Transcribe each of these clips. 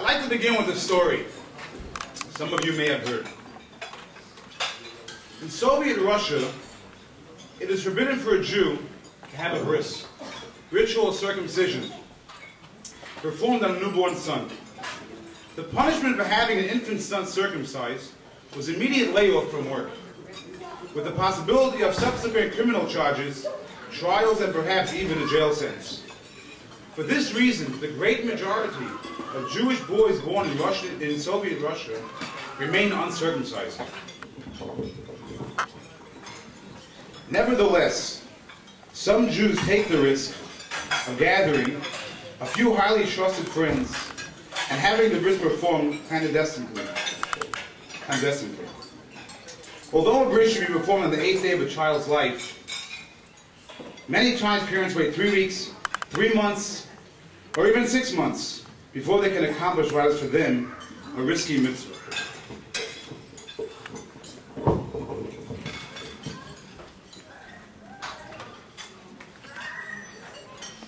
I'd like to begin with a story some of you may have heard. In Soviet Russia, it is forbidden for a Jew to have a bris, ritual circumcision, performed on a newborn son. The punishment for having an infant son circumcised was immediate layoff from work, with the possibility of subsequent criminal charges, trials, and perhaps even a jail sentence. For this reason, the great majority of Jewish boys born in, Russia, in Soviet Russia remain uncircumcised. Nevertheless, some Jews take the risk of gathering a few highly trusted friends and having the bris performed clandestinely. clandestinely. Although a bris should be performed on the eighth day of a child's life, many times parents wait three weeks, three months, or even six months before they can accomplish what is for them a risky mitzvah.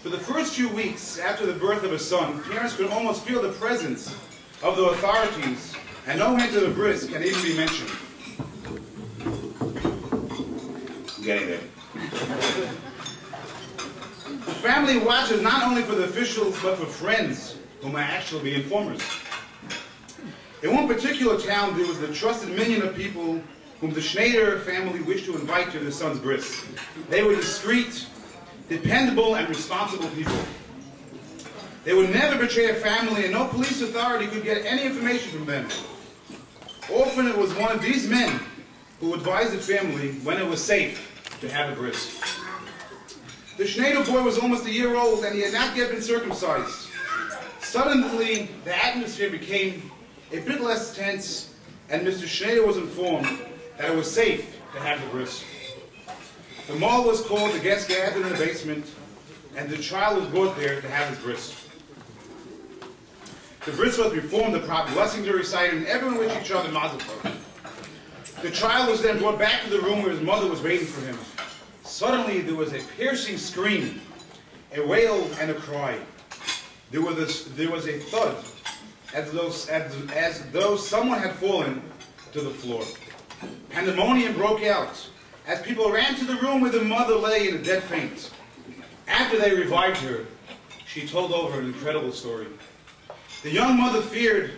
For the first few weeks after the birth of a son, parents could almost feel the presence of the authorities, and no hint of the bris can even be mentioned. I'm getting there. Family watches not only for the officials, but for friends who might actually be informers. In one particular town, there was the trusted minyan of people whom the Schneider family wished to invite to their son's bris. They were discreet, dependable, and responsible people. They would never betray a family, and no police authority could get any information from them. Often it was one of these men who advised the family when it was safe to have a bris. The Schneider boy was almost a year old, and he had not yet been circumcised. Suddenly, the atmosphere became a bit less tense, and Mr. Schneider was informed that it was safe to have the bris. The mohel was called, the guests gathered in the basement, and the child was brought there to have his bris. The bris was performed, the proper blessings were recited, and everyone wished each other mazel tov. The child was then brought back to the room where his mother was waiting for him. Suddenly, there was a piercing scream, a wail, and a cry. There was a, there was a thud, as though, as, as though someone had fallen to the floor. Pandemonium broke out as people ran to the room where the mother lay in a dead faint. After they revived her, she told over an incredible story. The young mother feared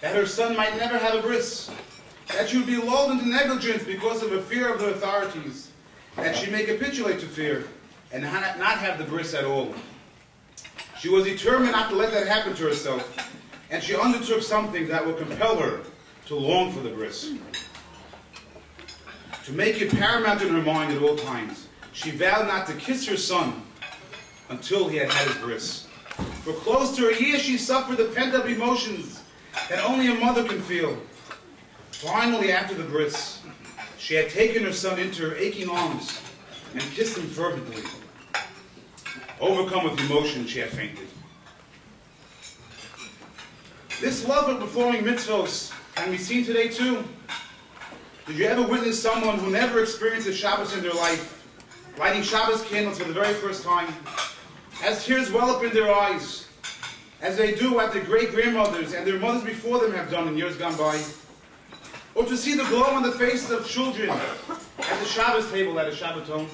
that her son might never have a bris, that she would be lulled into negligence because of a fear of the authorities, that she may capitulate to fear and not have the bris at all. She was determined not to let that happen to herself, and she undertook something that would compel her to long for the bris to make it paramount in her mind at all times. She vowed not to kiss her son until he had had his bris. For close to a year, she suffered the pent-up emotions that only a mother can feel. Finally, after the bris, she had taken her son into her aching arms and kissed him fervently. Overcome with emotion, she had fainted. This love of performing mitzvos can be seen today too. Did you ever witness someone who never experienced a Shabbos in their life, lighting Shabbos candles for the very first time, as tears well up in their eyes, as they do what their great-grandmothers and their mothers before them have done in years gone by, or to see the glow on the faces of children at the Shabbos table at a Shabbaton?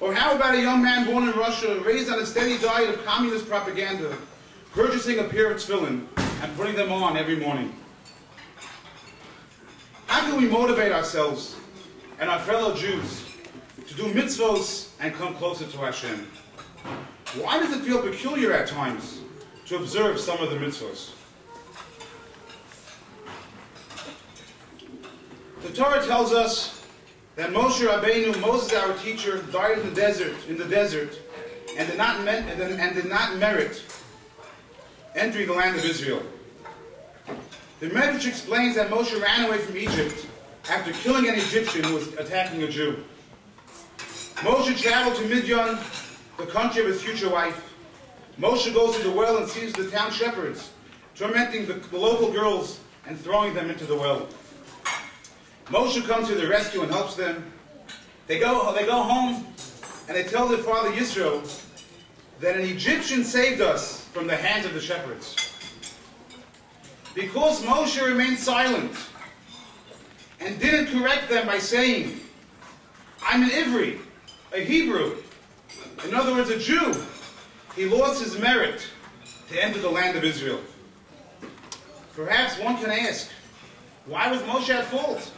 Or how about a young man born in Russia, raised on a steady diet of communist propaganda, purchasing a pair of tefillin and putting them on every morning? How can we motivate ourselves and our fellow Jews to do mitzvos and come closer to Hashem? Why does it feel peculiar at times to observe some of the mitzvos? The Torah tells us that Moshe Rabbeinu, Moses our teacher, died in the desert, in the desert, and did not, and did not merit entering the land of Israel. The Medrash explains that Moshe ran away from Egypt after killing an Egyptian who was attacking a Jew. Moshe traveled to Midian, the country of his future wife. Moshe goes to the well and sees the town shepherds tormenting the, the local girls and throwing them into the well. Moshe comes to their rescue and helps them. They go, they go home and they tell their father Yisro that an Egyptian saved us from the hands of the shepherds. Because Moshe remained silent and didn't correct them by saying, I'm an Ivri, a Hebrew, in other words, a Jew, he lost his merit to enter the land of Israel. Perhaps one can ask, why was Moshe at fault?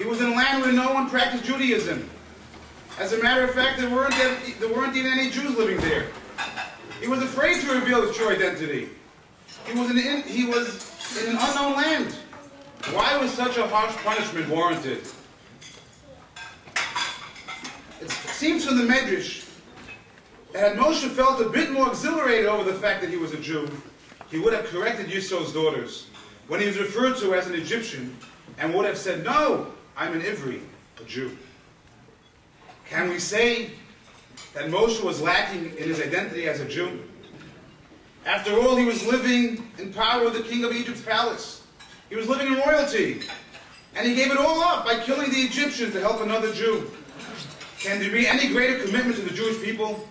He was in a land where no one practiced Judaism. As a matter of fact, there weren't, there weren't even any Jews living there. He was afraid to reveal his true identity. He was in, he was in an unknown land. Why was such a harsh punishment warranted? It seems from the Medrash that had Moshe felt a bit more exhilarated over the fact that he was a Jew, he would have corrected Yisro's daughters when he was referred to as an Egyptian and would have said, No, I'm an Ivri, a Jew. Can we say that Moshe was lacking in his identity as a Jew? After all, he was living in power of the king of Egypt's palace. He was living in royalty. And he gave it all up by killing the Egyptians to help another Jew. Can there be any greater commitment to the Jewish people?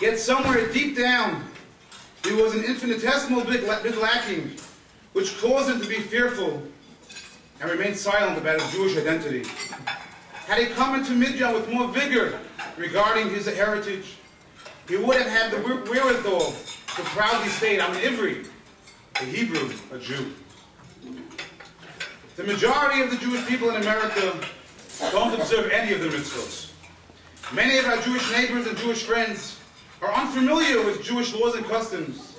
Yet somewhere deep down, there was an infinitesimal bit, bit lacking, which caused him to be fearful and remained silent about his Jewish identity. Had he come into Midian with more vigor regarding his heritage, he would have had the wherewithal to proudly state, I'm an Ivri, a Hebrew, a Jew. The majority of the Jewish people in America don't observe any of the mitzvahs. Many of our Jewish neighbors and Jewish friends are unfamiliar with Jewish laws and customs,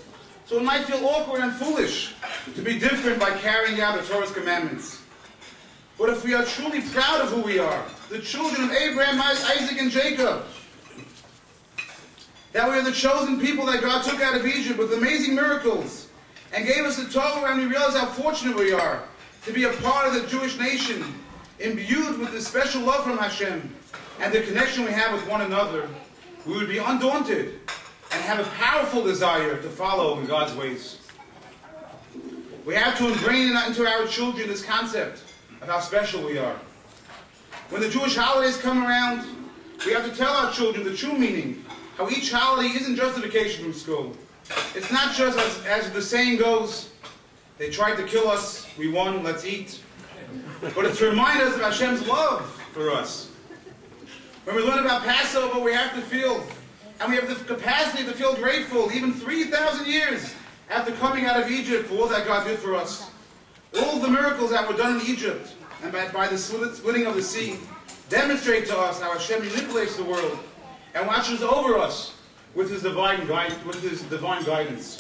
so it might feel awkward and foolish to be different by carrying out the Torah's commandments. But if we are truly proud of who we are, the children of Abraham, Isaac, and Jacob, that we are the chosen people that God took out of Egypt with amazing miracles and gave us the Torah, and we realize how fortunate we are to be a part of the Jewish nation, imbued with this special love from Hashem and the connection we have with one another, we would be undaunted and have a powerful desire to follow in God's ways. We have to ingrain into our children this concept of how special we are. When the Jewish holidays come around, we have to tell our children the true meaning, how each holiday isn't just a vacation from school. It's not just as, as the saying goes, they tried to kill us, we won, let's eat. But it's to remind us of Hashem's love for us. When we learn about Passover, we have to feel, and we have the capacity to feel grateful, even 3,000 years after coming out of Egypt for all that God did for us. All the miracles that were done in Egypt and by, by the splitting of the sea demonstrate to us how Hashem manipulates the world and watches over us with his divine, with his divine guidance.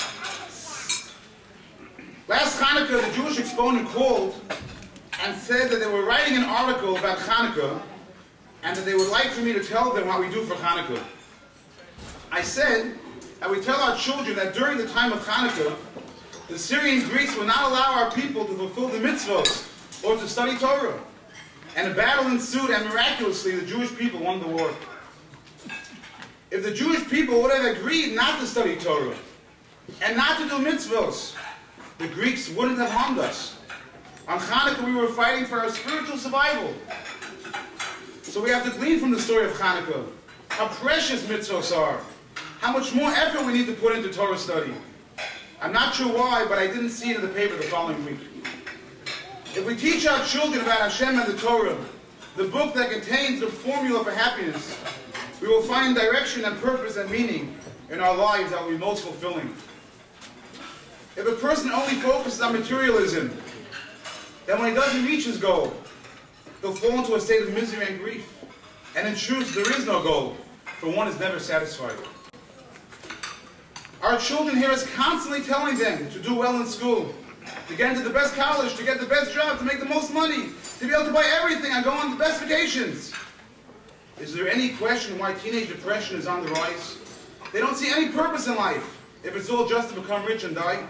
Last Hanukkah, the Jewish exponent called and said that they were writing an article about Hanukkah and that they would like for me to tell them what we do for Hanukkah. I said that we tell our children that during the time of Hanukkah, the Syrian Greeks would not allow our people to fulfill the mitzvot or to study Torah. And a battle ensued, and miraculously, the Jewish people won the war. If the Jewish people would have agreed not to study Torah and not to do mitzvot, the Greeks wouldn't have harmed us. On Hanukkah, we were fighting for our spiritual survival. So we have to glean from the story of Hanukkah how precious mitzvahs are, how much more effort we need to put into Torah study. I'm not sure why, but I didn't see it in the paper the following week. If we teach our children about Hashem and the Torah, the book that contains the formula for happiness, we will find direction and purpose and meaning in our lives that will be most fulfilling. If a person only focuses on materialism, then when he doesn't reach his goal, they'll fall into a state of misery and grief. And in truth, there is no goal, for one is never satisfied. Our children here is constantly telling them to do well in school, to get into the best college, to get the best job, to make the most money, to be able to buy everything and go on the best vacations. Is there any question why teenage depression is on the rise? They don't see any purpose in life if it's all just to become rich and die.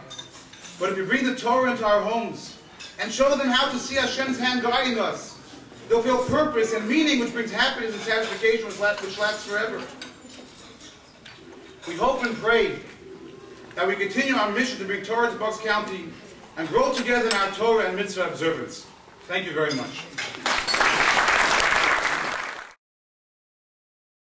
But if we bring the Torah into our homes and show them how to see Hashem's hand guiding us, they'll feel purpose and meaning which brings happiness and satisfaction which lasts forever. We hope and pray that we continue our mission to bring Torah to Bucks County and grow together in our Torah and mitzvah observance. Thank you very much.